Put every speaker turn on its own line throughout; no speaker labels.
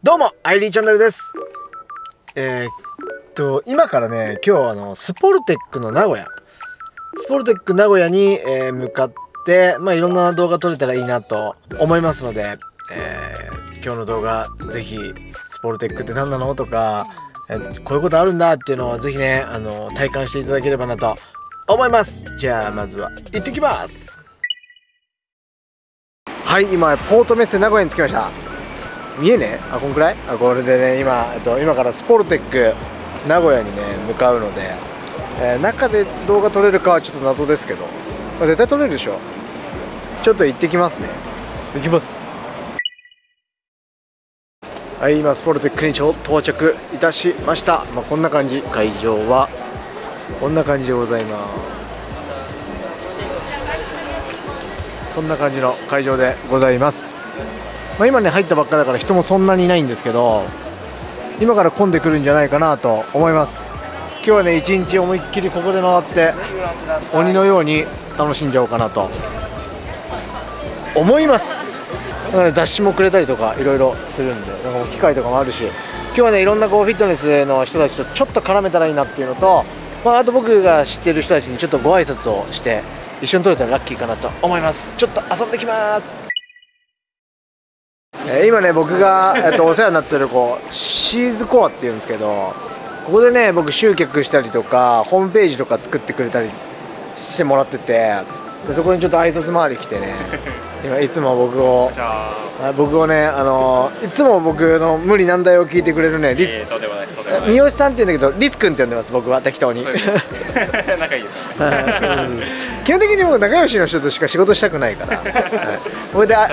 どうも、アイリーチャンネルです。えー、っと、今からね、今日あの、スポルテックの名古屋、スポルテック名古屋に、えー向かって、まあ、いろんな動画撮れたらいいなと思いますので、えー今日の動画、ぜひ、スポルテックって何なのとか、えーこういうことあるんだっていうのをぜひね、あの、体感していただければなと思います。じゃあ、まずは、行ってきますはい、今、ポートメッセ名古屋に着きました。見えねあこんくらい？あこれでね今、えっと、今からスポルテック名古屋にね向かうので、えー中で動画撮れるかはちょっと謎ですけど、まあ、絶対撮れるでしょ。ちょっと行ってきますね。行きます。はい今スポルテックに到着いたしました、まあ、こんな感じ。会場は？こんな感じでございます。こんな感じの会場でございますまあ、今ね入ったばっかだから人もそんなにいないんですけど今から混んでくるんじゃないかなと思います。今日はね一日思いっきりここで回って鬼のように楽しんじゃおうかなと思います。だから、雑誌もくれたりとかいろいろするんでなんか機械とかもあるし今日はねいろんなこうフィットネスの人たちとちょっと絡めたらいいなっていうのと、まあ、あと僕が知ってる人たちにちょっとご挨拶をして一緒に撮れたらラッキーかなと思います。ちょっと遊んできます。え今ね僕が、えっと、お世話になってるこうシーズコアっていうんですけどここでね僕集客したりとかホームページとか作ってくれたりしてもらっててでそこにちょっと挨拶回り来てね。今いつも僕を。僕をねあのいつも僕の無理難題を聞いてくれるねリ
えー、
三好さんって言うんだけどリツくんって呼んでます僕は適当に。
仲いいですよね。
うん。基本的に僕仲良しの人としか仕事したくないから、はい、これであ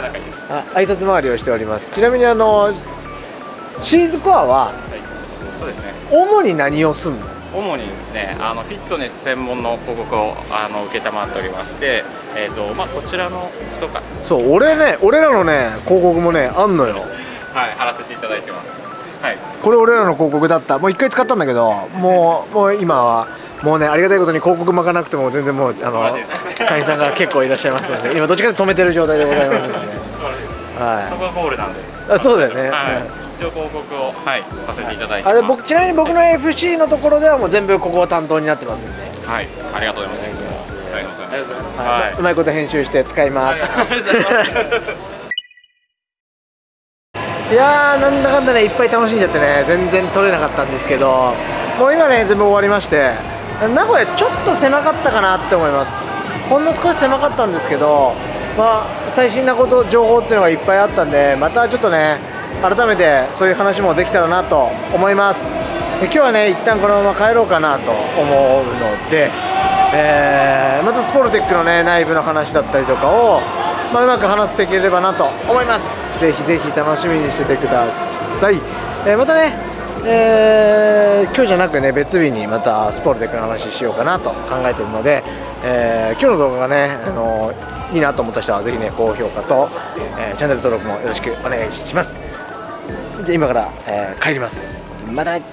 挨拶回りをしております。ちなみにあのシリーズコアは
はい。そうですね。
主に何をすんの？
主にですね、あのフィットネス専門の広告をあの受けたまっておりまして、えっ、とまあこちらのストか
そう俺ね俺らのね広告もねあんのよ
はい貼らせていただいてます。はい。
これ俺らの広告だったもう一回使ったんだけどもうもう今はもうねありがたいことに広告巻かなくても全然もうあの会員さんが結構いらっしゃいますので今どっちかで止めてる状態でございますので、
す。
は
そこがゴールなんで。
い、あそうだよね、
はい
うん。
一応広告をはいさせていただいて
あ。れ僕ちなみに僕の FC のところではもう全部ここを担当になってますんで、
はい。ありがとうございます。ありがとうございます。
はいうまいこと編集して使います。
い
やーなんだかんだねいっぱい楽しんじゃってね全然撮れなかったんですけどもう今ね全部終わりまして名古屋ちょっと狭かったかなって思いますほんの少し狭かったんですけどまあ最新なこと情報っていうのがいっぱいあったんでまたちょっとね改めてそういう話もできたらなと思います。今日はね一旦このまま帰ろうかなと思うので、えーまたスポルテックのね内部の話だったりとかをまあ、うまく話していければなと思います。ぜひぜひ楽しみにしててください、えーまたね、えー今日じゃなくね別日にまたスポルテックの話しようかなと考えているので、え今日の動画がね、あのいいなと思った人はぜひね高評価と、えチャンネル登録もよろしくお願いします。じゃあ今から、えー帰ります。またね。